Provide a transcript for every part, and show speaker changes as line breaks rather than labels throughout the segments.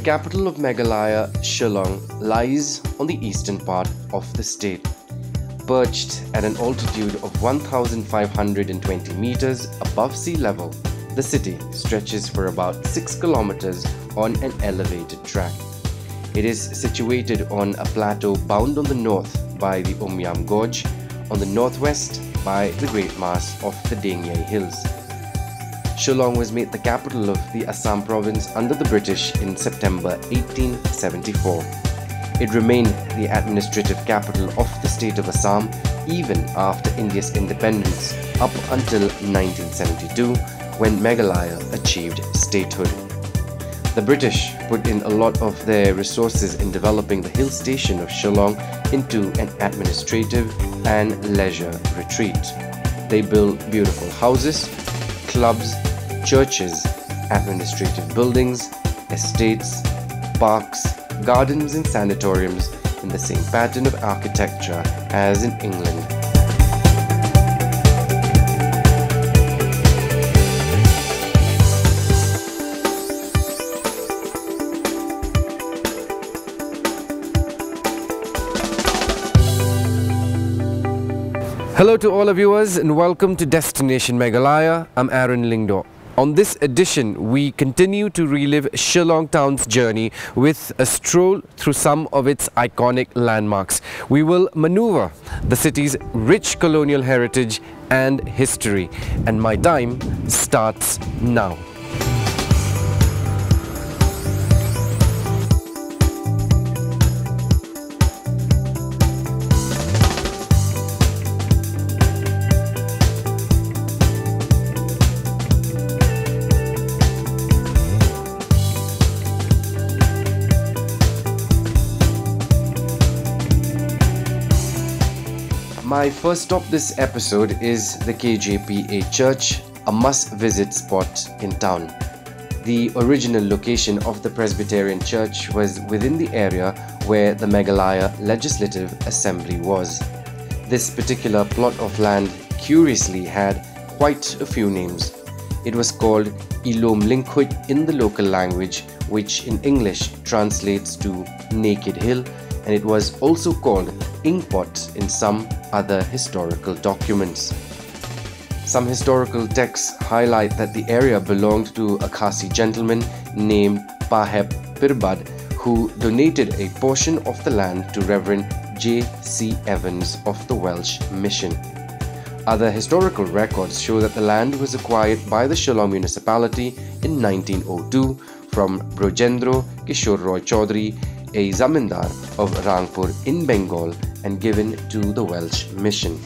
capital of Meghalaya, Shillong, lies on the eastern part of the state. Perched at an altitude of 1,520 meters above sea level, the city stretches for about 6 kilometers on an elevated track. It is situated on a plateau bound on the north by the Umiam Gorge, on the northwest by the Great Mass of the Diengiei Hills. Shillong was made the capital of the Assam province under the British in September 1874. It remained the administrative capital of the state of Assam even after India's independence up until 1972 when Meghalaya achieved statehood. The British put in a lot of their resources in developing the hill station of Shillong into an administrative and leisure retreat. They built beautiful houses, clubs, churches, administrative buildings, estates, parks, gardens, and sanatoriums in the same pattern of architecture as in England. Hello to all our viewers and welcome to Destination Meghalaya. I'm Aaron Lyngdoh. On this edition, we continue to relive Shillong Town's journey with a stroll through some of its iconic landmarks. We will maneuver the city's rich colonial heritage and history. And my time starts now. My first stop this episode is the KJPA Church, a must visit spot in town. The original location of the Presbyterian Church was within the area where the Meghalaya Legislative Assembly was. This particular plot of land curiously had quite a few names. It was called Ilom Linkhut in the local language, which in English translates to Naked Hill, and it was also called Ingpot in some other historical documents. Some historical texts highlight that the area belonged to a Khasi gentleman named Paheb Pirbad who donated a portion of the land to Reverend J. C. Evans of the Welsh Mission. Other historical records show that the land was acquired by the Shillong municipality in 1902 from Brojendro Kishore Roy Chaudhary, a zamindar of Rangpur in Bengal and given to the Welsh mission.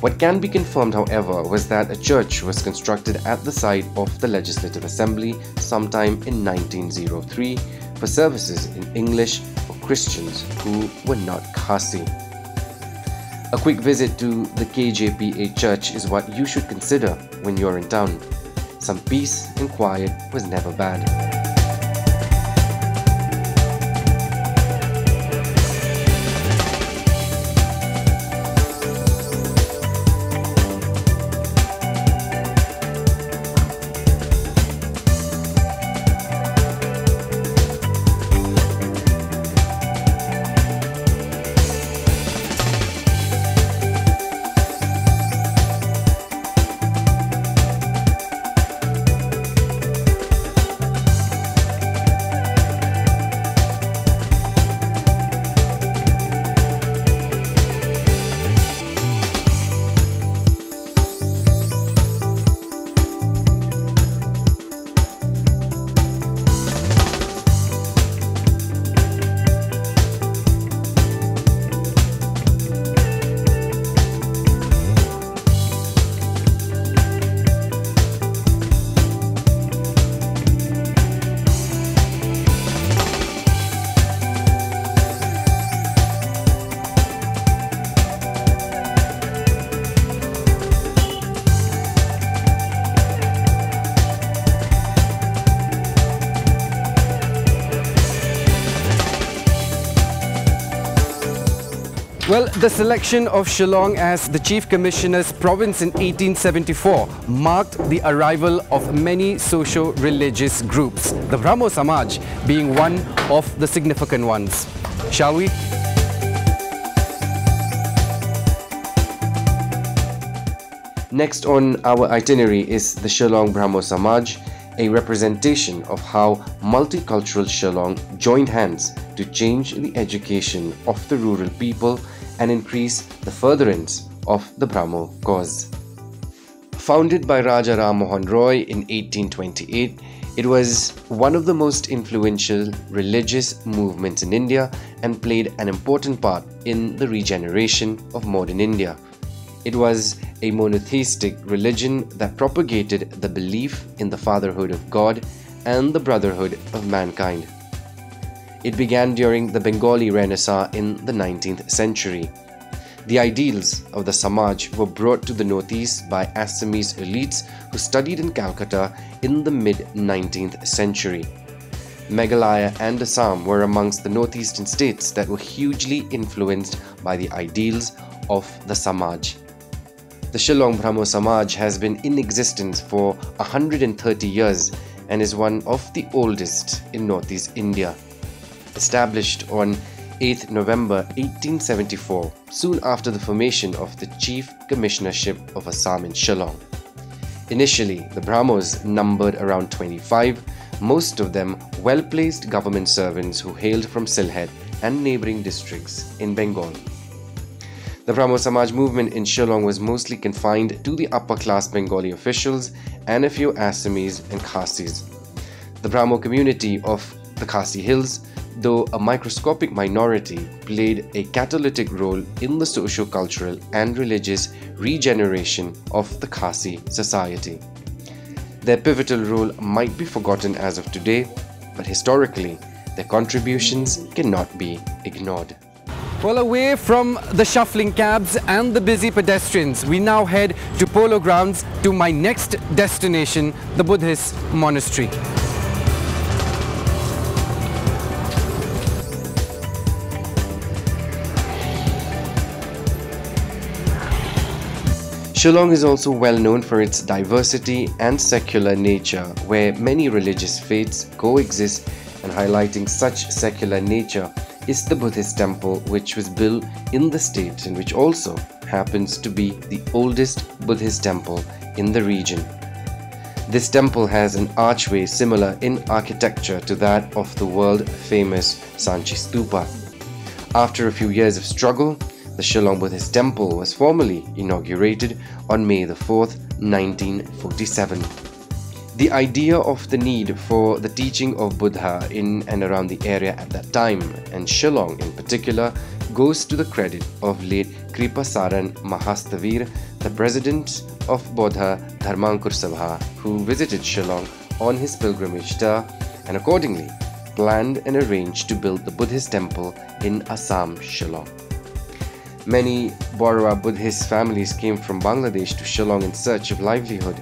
What can be confirmed, however, was that a church was constructed at the site of the Legislative Assembly sometime in 1903 for services in English for Christians who were not Khasi. A quick visit to the KJPA church is what you should consider when you're in town. Some peace and quiet was never bad.
Well, the selection of Shillong as the Chief Commissioner's province in 1874 marked the arrival of many socio-religious groups, the Brahmo Samaj being one of the significant ones. Shall we?
Next on our itinerary is the Shillong Brahmo Samaj, a representation of how multicultural Shillong joined hands to change the education of the rural people and increase the furtherance of the Brahmo cause. Founded by Raja Ram Mohan Roy in 1828, it was one of the most influential religious movements in India and played an important part in the regeneration of modern India. It was a monotheistic religion that propagated the belief in the fatherhood of God and the brotherhood of mankind. It began during the Bengali Renaissance in the 19th century. The ideals of the Samaj were brought to the Northeast by Assamese elites who studied in Calcutta in the mid 19th century. Meghalaya and Assam were amongst the northeastern states that were hugely influenced by the ideals of the Samaj. The Shillong Brahmo Samaj has been in existence for 130 years and is one of the oldest in northeast India established on 8 November 1874, soon after the formation of the Chief Commissionership of Assam in Shillong. Initially, the Brahmos numbered around 25, most of them well placed government servants who hailed from Sylhet and neighboring districts in Bengal. The Brahmo Samaj movement in Shillong was mostly confined to the upper class Bengali officials and a few Assamese and Khasis. The Brahmo community of the Khasi Hills though a microscopic minority, played a catalytic role in the socio-cultural and religious regeneration of the Khasi society. Their pivotal role might be forgotten as of today, but historically, their contributions cannot be ignored.
Well, away from the shuffling cabs and the busy pedestrians, we now head to Polo Grounds to my next destination, the Buddhist monastery.
Shillong is also well known for its diversity and secular nature, where many religious faiths coexist, and highlighting such secular nature is the Buddhist temple, which was built in the state and which also happens to be the oldest Buddhist temple in the region. This temple has an archway similar in architecture to that of the world famous Sanchi Stupa. After a few years of struggle, the Shillong Buddhist temple was formally inaugurated on May 4, 1947. The idea of the need for the teaching of Buddha in and around the area at that time, and Shillong in particular, goes to the credit of late Kripasaran Mahasthavir, the president of Bauddha Dharmankur Sabha, who visited Shillong on his pilgrimage there and accordingly planned and arranged to build the Buddhist temple in Assam, Shillong. Many Barua Buddhist families came from Bangladesh to Shillong in search of livelihood.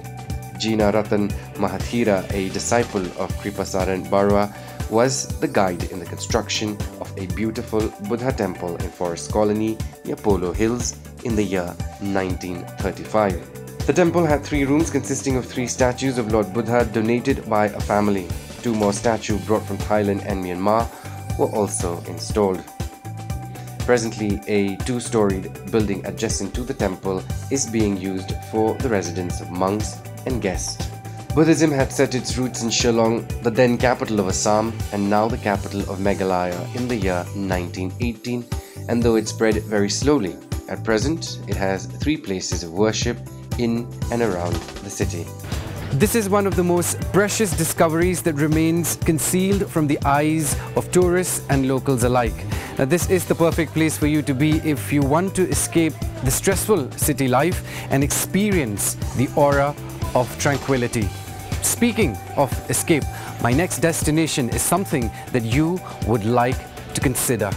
Jina Ratan Mahathira, a disciple of Kripasaran Barua, was the guide in the construction of a beautiful Buddha temple in Forest Colony near Polo Hills in the year 1935. The temple had three rooms consisting of three statues of Lord Buddha donated by a family. Two more statues brought from Thailand and Myanmar were also installed. Presently, a two storied building adjacent to the temple is being used for the residence of monks and guests. Buddhism had set its roots in Shillong, the then capital of Assam, and now the capital of Meghalaya in the year 1918, and though it spread very slowly, at present it has three places of worship in and around the city.
This is one of the most precious discoveries that remains concealed from the eyes of tourists and locals alike. Now, this is the perfect place for you to be if you want to escape the stressful city life and experience the aura of tranquility. Speaking of escape, my next destination is something that you would like to consider.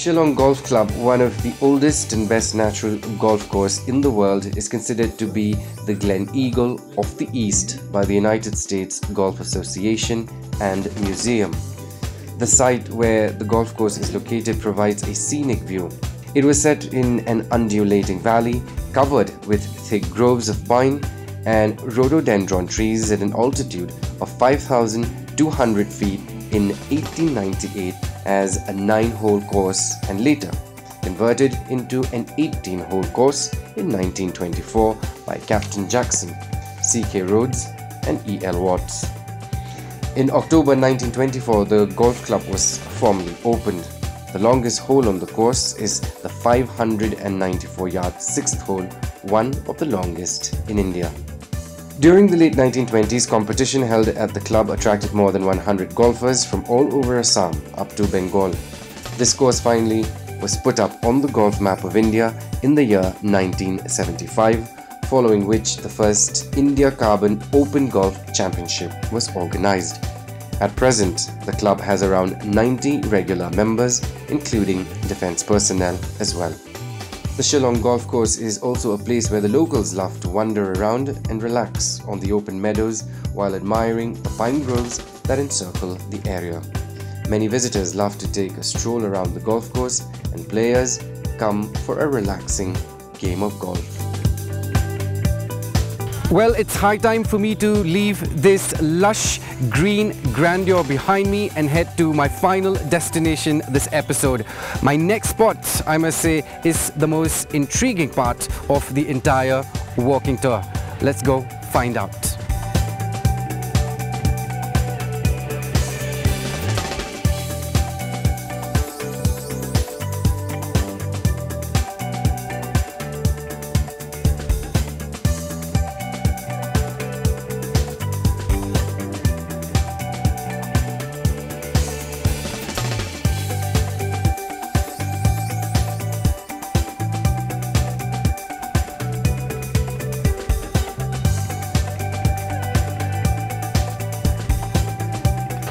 Shillong Golf Club, one of the oldest and best natural golf course in the world, is considered to be the Glen Eagle of the East by the United States Golf Association and Museum. The site where the golf course is located provides a scenic view. It was set in an undulating valley covered with thick groves of pine and rhododendron trees at an altitude of 5,200 feet in 1898 as a 9 hole course and later converted into an 18 hole course in 1924 by Captain Jackson, C.K. Rhodes, and E.L. Watts. In October 1924, the golf club was formally opened. The longest hole on the course is the 594 yard sixth hole, one of the longest in India. During the late 1920s, competition held at the club attracted more than 100 golfers from all over Assam up to Bengal. This course finally was put up on the golf map of India in the year 1975, following which the first India Carbon Open Golf Championship was organized. At present, the club has around 90 regular members, including defense personnel as well. The Shillong Golf Course is also a place where the locals love to wander around and relax on the open meadows while admiring the pine groves that encircle the area. Many visitors love to take a stroll around the golf course, and players come for a relaxing game of golf.
Well, it's high time for me to leave this lush green grandeur behind me and head to my final destination this episode. My next spot, I must say, is the most intriguing part of the entire walking tour. Let's go find out.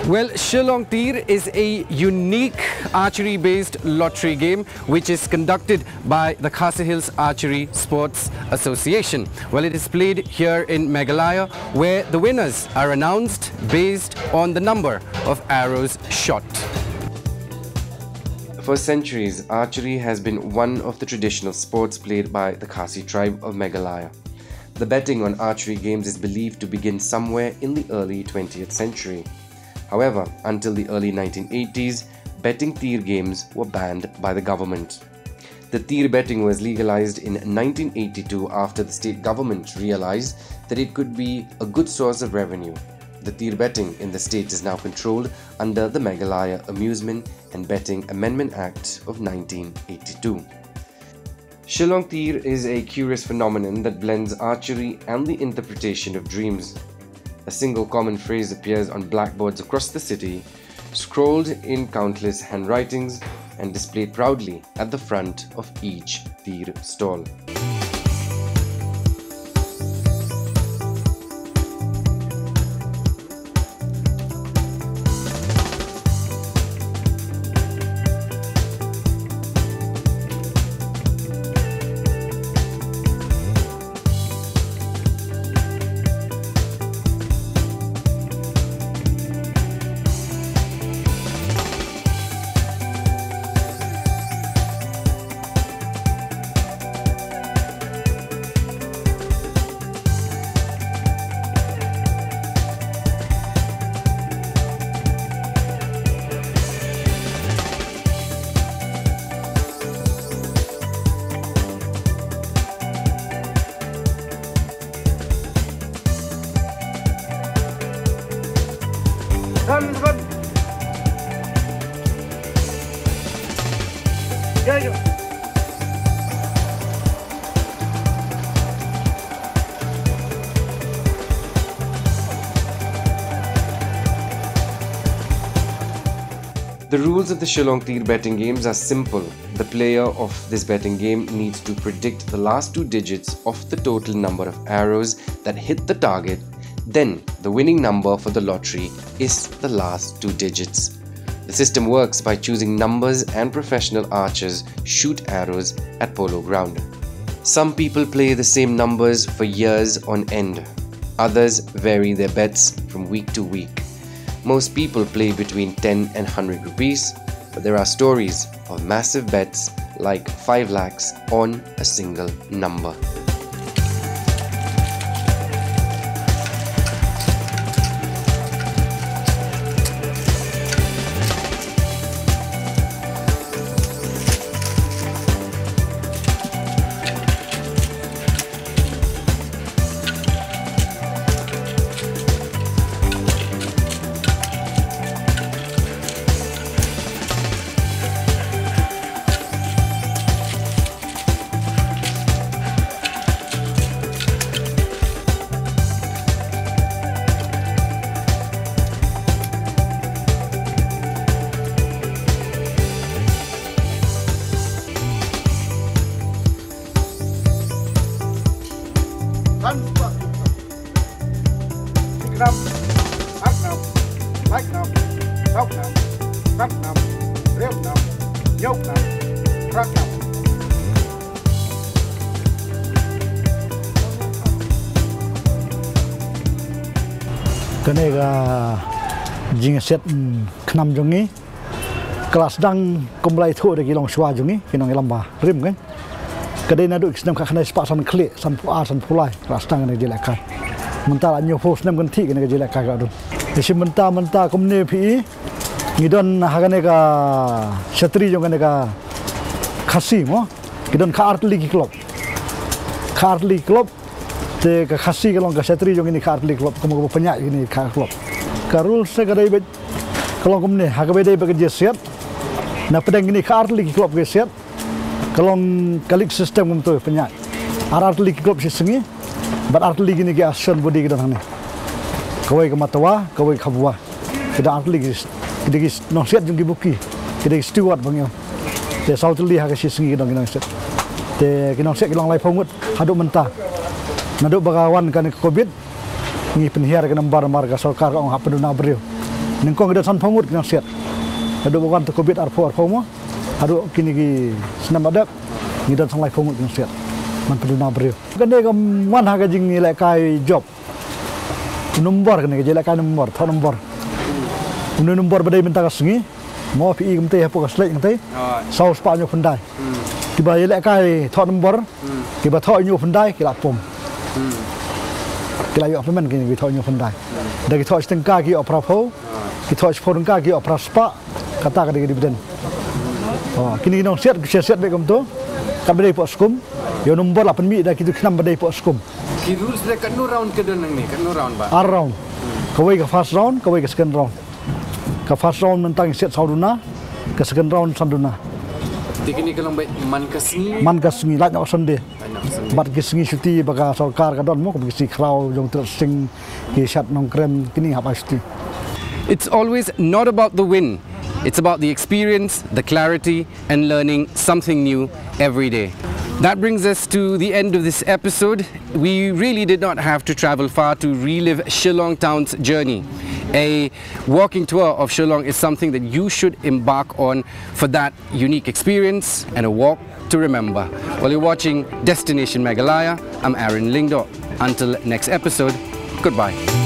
Well, Shillong Tir is a unique archery-based lottery game which is conducted by the Khasi Hills Archery Sports Association. Well, it is played here in Meghalaya where the winners are announced based on the number of arrows shot.
For centuries, archery has been one of the traditional sports played by the Khasi tribe of Meghalaya. The betting on archery games is believed to begin somewhere in the early 20th century. However, until the early 1980s, betting tir games were banned by the government. The tir betting was legalized in 1982 after the state government realized that it could be a good source of revenue. The tir betting in the state is now controlled under the Meghalaya Amusement and Betting Amendment Act of 1982. Shillong tir is a curious phenomenon that blends archery and the interpretation of dreams. A single common phrase appears on blackboards across the city, scrolled in countless handwritings and displayed proudly at the front of each tir stall. The rules of the Shillong Tir betting games are simple. The player of this betting game needs to predict the last two digits of the total number of arrows that hit the target. Then, the winning number for the lottery is the last two digits. The system works by choosing numbers and professional archers shoot arrows at polo ground. Some people play the same numbers for years on end. Others vary their bets from week to week. Most people play between 10 and 100 rupees, but there are stories of massive bets like 5 lakhs on a single number.
សាច់ណាំសោកណាំកាត់ណាំរៀបណាំញោកណាំប្រាក់ណាំកណេកាជីងសិតឆ្នាំជងីក្លាសដងកំឡៃធូរគីឡងស្វាជងីគីណងឡំបារិមកានកដេណាដូចស្នំខាខ្នៃស្ប៉សំក្លេសំពូអាសំពូឡៃក្លាសដងនេះជាលក្ខណៈ Mentah lah nyuruh fokus nampak tinggi nengah jelek kagak tu. Jadi mentah mentah kau mene pi. Kita nak hagan nengah satri jom kau nengah kasih mo. Kita nak kartli oh. klub. Kartli klub. Jadi kasih kalau nengah satri jom ini kartli klub. Kau mahu penyak ini kartli klub. Karul saya kau dapat kalau kumne mene hagan kau dapat na siap. Nah pada ini kartli klub kerja siap. Kalau kalik sistem untuk penyak. Arah kartli klub sistem ni but art league ni ke asyon budi kita ni, kawai ke matawa, kawai ke kabuah. Kita art league kita is nasihat jumpi buki, kita is steward bangyo. Te South League hake sisi kita kita nasihat. Te kita nasihat kita lay pungut, haduk mentah. Naduk bagawan kan covid, ni penhiar kita nembar marga sokar orang ngapa dunia beriyo. Nengko kita san pungut kita nasihat. haduk bagawan te covid arfo arfo mo, haduk kini kini senam adak, kita san pungut kita nasihat. มันเป็นนับเรียวกันเด็กมันหากจริงนี่แหละกายจบนุ่มบอร์กันเด็กจะละกายนุ่มบอร์ท่อนุ่มบอร์คุณนุ่มบอร์ประเดี๋ยวมันตากสิงมอฟีกมันเตะพวกสเลกมันเตะสาวสปานยูฟันได้ที่บ้านละกายท่อนุ่มบอร์ที่บ้านท่อยูฟันได้กี่ลาปมกี่ลาอยู่อัพเปนกันกี่ท่อยูฟันได้เด็กท่อสตังกากี่อัพราโฟกี่ท่อสโฟรุงกากี่อัพราสปะกระตากันเด็กดิบเดนอ๋อคินีน้องเสียดเสียดเสียดไปกับมันตัวกันไปได้พวกสกุล yo nombor 8 mi da kita kenam bedai po skum.
Ki rules de kan nu round ke dan ni? Nu round ba
ar round. Kawai ke first round kawai ke second round. Ke first round mentang siat sauduna ke second round sanduna.
Tikini kalong baik man kasni
man kasni lak nak sonde bat ki singi shuti baka sarkar ka don mo ko ki kraw jong ter sing ki shat nong krem kini hapa shuti
It's always not about the win. It's about the experience, the clarity, and learning something new every day. That brings us to the end of this episode. We really did not have to travel far to relive Shillong Town's journey. A walking tour of Shillong is something that you should embark on for that unique experience and a walk to remember. While you're watching Destination Meghalaya, I'm Aaron Lyngdoh. Until next episode, goodbye.